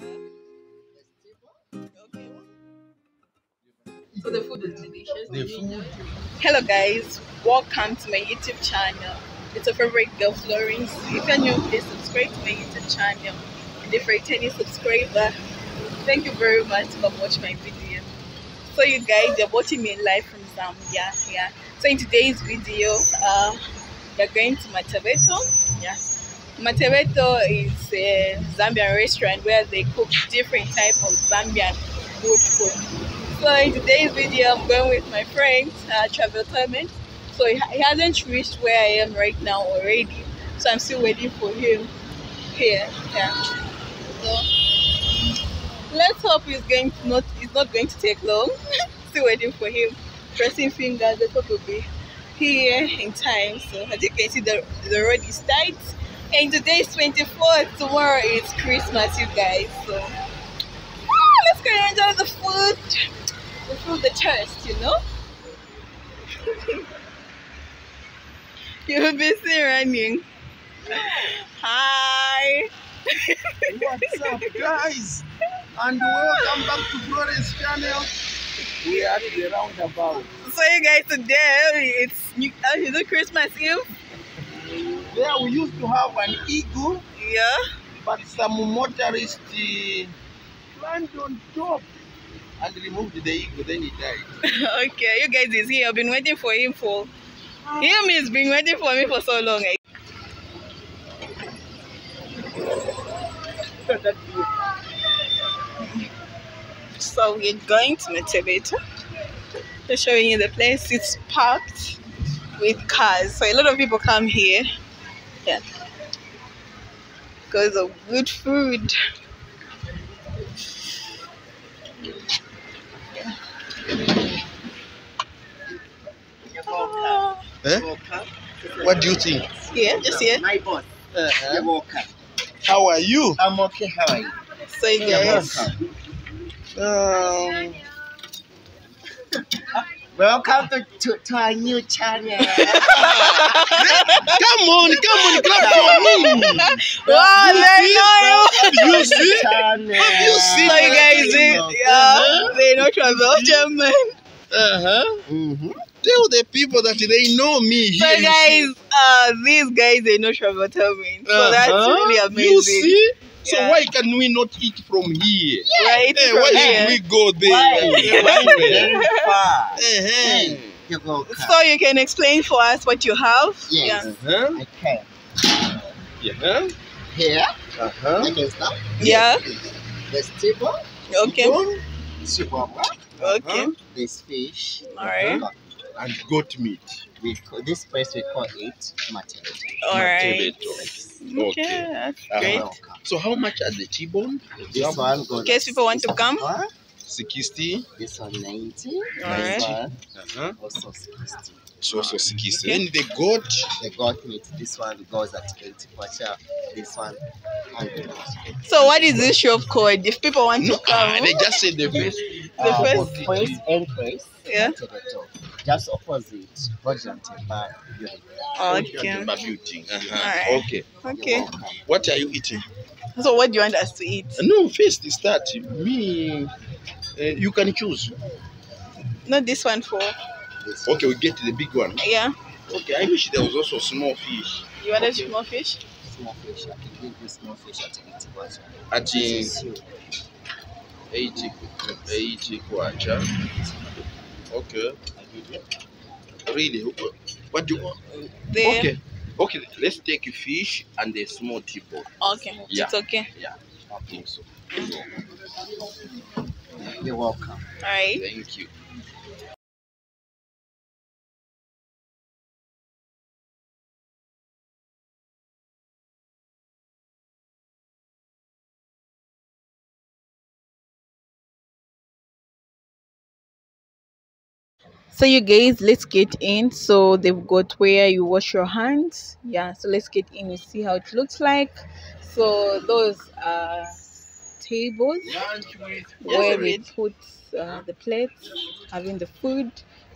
So the food is delicious. The food. Hello guys, welcome to my YouTube channel. It's your favorite girl Florence. If you're new, please subscribe to my YouTube channel. And if you're a returning subscriber, thank you very much for watching my video. So you guys, you're watching me live from Zambia. Yeah. So in today's video, uh, we're going to Matebeto. Yeah. Matebeto is a Zambian restaurant where they cook different type of Zambian good food. So in today's video, I'm going with my friend, uh, Travel Clement. So he, he hasn't reached where I am right now already. So I'm still waiting for him here. Yeah. So let's hope he's going to not it's not going to take long. still waiting for him. Pressing fingers, the will be here in time. So as you can see the the road is tight. And today is 24th, tomorrow is Christmas, you guys. So ah, let's go and enjoy the food. The food, the taste, you know? You'll be seen running. Hi. What's up, guys? And welcome back to Florence channel. We are at the roundabout. So you guys today it's uh, is it Christmas Eve? We used to have an eagle, Yeah. but some motorist uh, climbed on top and removed the eagle. Then he died. okay, you guys is here. I've been waiting for him for him has been waiting for me for so long. eh? So we're going to Matebeto. Just showing you the place. It's packed with cars. So a lot of people come here. Yeah. Because of good food. Ah. Eh? What do you think? Yeah, just here. My boss, Uh-huh. you're. How are you? I'm okay. How are you? So you guys. Um, Welcome to, to, to our new channel. come on, come on, clap for me. Wow, they know. You see? Channel. you seen So you guys, they, yeah, they know travel German. Uh-huh. Mm-hmm. Tell the people that they know me So here. see. guys, uh, these guys they know travel German. So that's Uh-huh. really You see? So Yeah. why can we not eat from here? Right? Hey, from why here. should we go there? Why? Why Anyway. very far? Uh-huh. So you can explain for us what you have? Yes. Uh-huh. Okay. Yeah. Here, Uh-huh. I can start. Yeah. Vegetable, Okay. Corn chibwabwa, Okay. this fish. Alright. and goat meat. We call, this place we call it maternity. All right. Matebeto. Okay, Okay. that's Uh-huh. great. Welcome. So how much are the T-bone? This one goes. In case people want to come. 60. This one 90. Alright. One Uh-huh. also 60. So so 60. Okay. Then the goat. The goat meat, this one goes at 80 kwacha. This one 100. So what is this shop called? If people want No, to come, ah, they just said the first. The Uh, first- First entrance. Yeah. Matebeto. Just opposite Roger Temba building. okay. Building. Uh-huh. Alright. Okay. Okay. What are you eating? So what do you want us to eat? No, first start. Me, uh, you can choose. Not this one for Okay, we get the big one. yeah. Okay, I wish there was also small fish. You wanted Okay. small fish? small fish. I can give you small fish at 80 kwacha. At This is you. 80, 80 kwacha. Okay, I give you. really? What do you want? There. Okay, okay, let's take a fish and a small teapot. Okay. Yeah. It's okay. I think so. You're welcome. All right. Thank you. So you guys, let's get in. So they've got where you wash your hands. Yeah. So let's get in and see how it looks like. So those are tables where we put uh, the plates, having the food.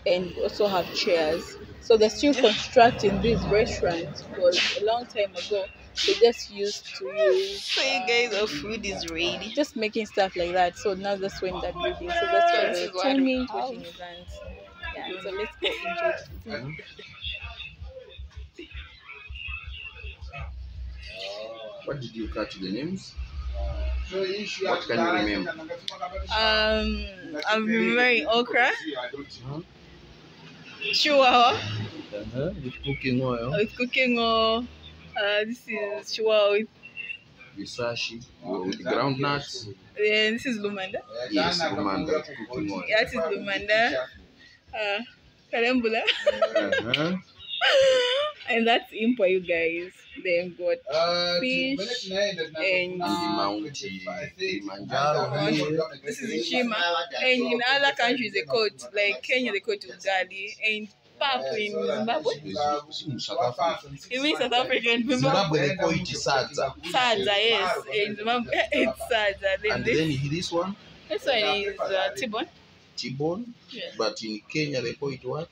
and also have chairs. So they're still constructing these restaurants because a long time ago they just used to use So you guys, our food is ready. just making stuff like that. So now that's when that building. So that's why This we're is what filming, watching events. Yeah, so let's go enjoy the food. What did you catch the names? What can you remember? Um, I'm remembering okra, Huh? chibwabwa Uh-huh. With cooking oil, with cooking oil. Uh, this is chibwabwa with, visashi, with groundnuts. and this is lumanda. Yes, Romanda with cooking oil. Yeah, this is lumanda. Uh, karembula. Uh-huh. and that's impwa, you guys. Then got fish and And the Mount Kilimanjaro here. this is shima. And in other countries they call it like Kenya they call it ugali and pap in Zimbabwe. Is in South Africa. You mean South African people? Zimbabwe they call it sadza. Sadza, yes. In Zimbabwe it's sadza. Then And this, then this one, this one is uh, T-bone. T-bone. Yes. But in Kenya they call it what?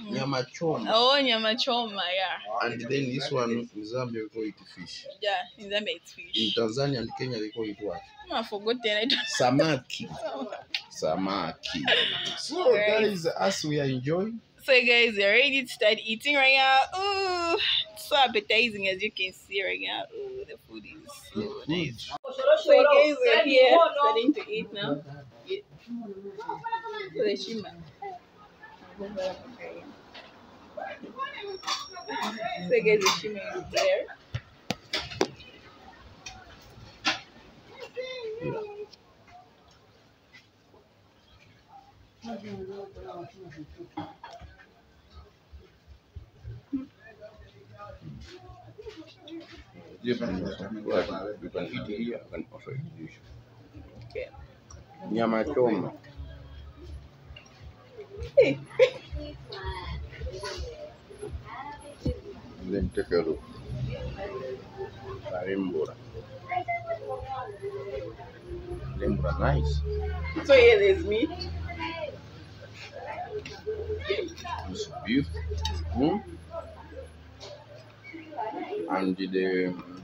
Mm. Nyama choma. Oh, nyama choma, yeah. And then this one in Zambia we call it fish. Yeah, in Zambia it's fish. In. Tanzania and Kenya they call it what? I forgot I don't Samaki. Samaki. So guys, as we are enjoying, So guys, we're ready to start eating right now. Ooh, it's so appetizing as you can see right now. Ooh, the food is so nice. So guys, we're here starting to eat now. Yeah. So the shima. So guys, the shima is there. You can, you can eat it here, you can also eat this. Okay. Nyama choma. Hey. And then take a look. Karimbura. Karimbura, nice. So here there's meat. It's beef. Hmm? And the um,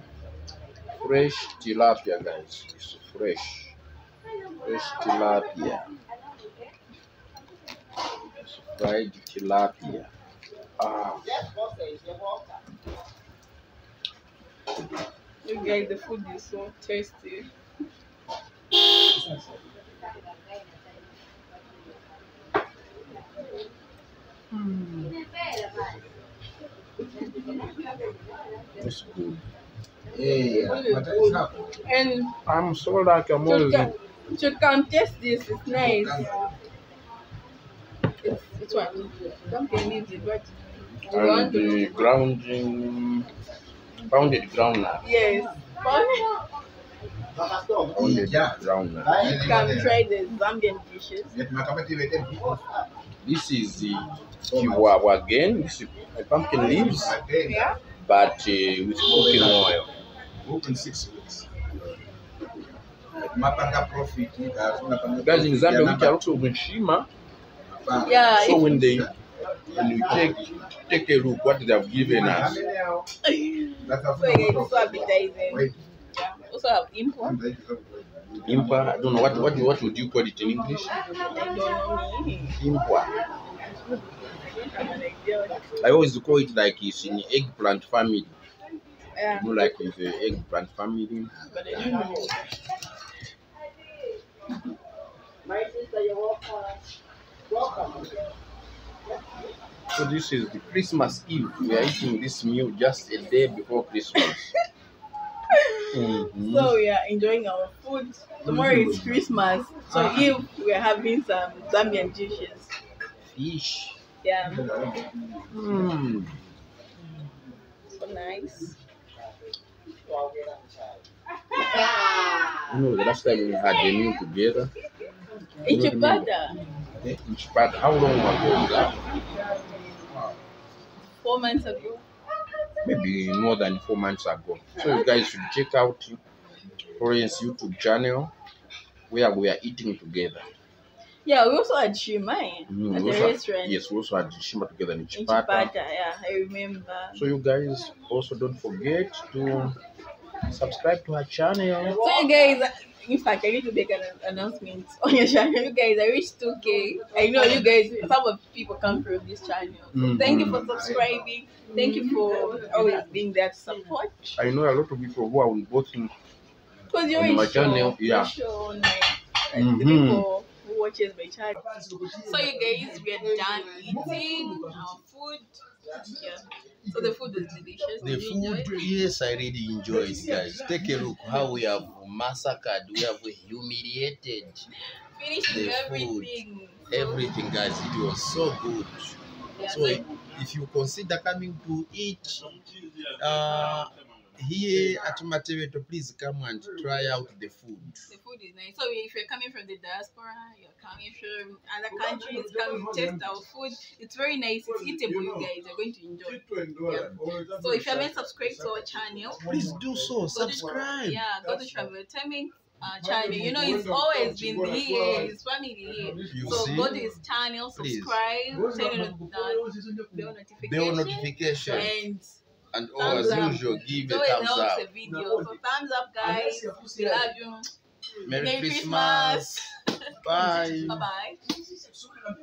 fresh tilapia, guys. It's fresh. Fresh tilapia. Fried tilapia. Ah, You guys, the food is so tasty. it's good. And I'm so like should always. come, should taste this. It's nice. It's, it's what? Something needs it, but you And want the to. grounding, pounded groundnut. Yes. Pounded groundnut. Come try the Zambian dishes. This is the chibwabwa again. This is pumpkin leaves, Yeah. but uh, with cooking oil. Open six weeks. Mapanga profit. Guys, in Zambia, we can also with shima. Yeah. So when they when you take take a look what they have given us, so so appetizing. Also have import. impa. I don't know what what what would you call it in English? I don't know me. Impa. I don't have an idea what it's I always call it like it's in eggplant family. Yeah. You know, like with the eggplant family. But I don't know. So this is the Christmas Eve. We are eating this meal just a day before Christmas. Mhm. So we are enjoying our food. Tomorrow is Christmas. So if we are having some Zambian dishes. Fish. Yeah. Mm. So nice. You know, the last time we had a meal together, Ichipata. In Chipata, how long ago was that? Four months ago. Maybe more than four months ago. So you guys should check out Florence YouTube channel where we are eating together. Yeah, we also had Shima eh, Mm, at the restaurant. Yes, we also had Shima together in In Chipata. Chipata, yeah, I remember. So you guys also don't forget to subscribe to our channel. So you guys, in fact, I need to make an announcement on your channel. You guys, I reached 2K. I know you guys, some of people come from this channel. So thank you for subscribing. Thank you for always being there to support. I know a lot of people who are both Because you're On in my show, channel, yeah. Show like, the Mhm. people watches my channel. So you guys, we are done eating our food. Yeah. So the food is delicious. The food, yes, I really enjoy it, guys. Take a look how we have massacred, we have humiliated Finishing the food. everything. So, everything, guys. It was so good. yeah, So so if, if you consider coming to eat uh, here at Matebeto, please come and try out the food. The food is nice. So if you're coming from the diaspora, you're coming from other countries, come taste our food. It's very nice. It's eatable, you guys. You're going to enjoy. Yeah. So if you haven't subscribed to our channel, Please do so. go to, Subscribe. yeah, go to Travel Timing uh, channel. You know, it's always been here. His family here. You So see? go to his channel, Please. subscribe, turn on the bell notification, Bell notification. and And oh, as Thumbs up. usual, give it a always thumbs helps up. the video. So thumbs up, guys. We love you. Merry, Merry Christmas. Bye. Bye bye.